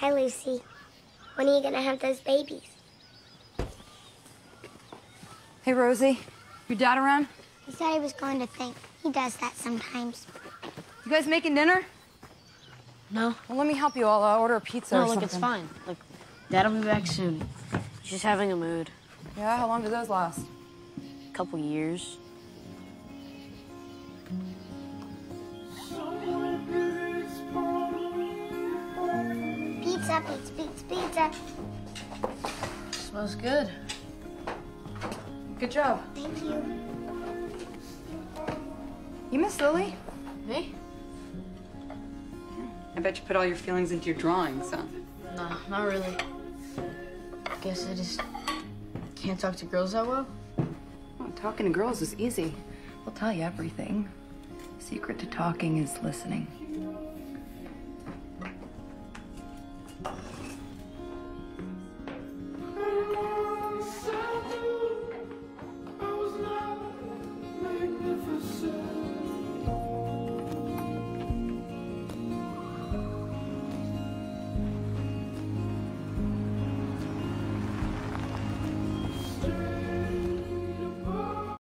Hi, Lucy. When are you gonna have those babies? Hey, Rosie. Your dad around? He said he was going to think. He does that sometimes. You guys making dinner? No. Well, let me help you. I'll uh, order a pizza No, or look, something. it's fine. Like, Dad'll be back soon. He's just having a mood. Yeah, how long do those last? A couple years. Pizza, pizza, pizza, pizza. Smells good. Good job. Thank you. You miss Lily? Me? I bet you put all your feelings into your drawings, huh? No, not really. Guess I just can't talk to girls that well. Well, talking to girls is easy. They'll tell you everything. Secret to talking is listening.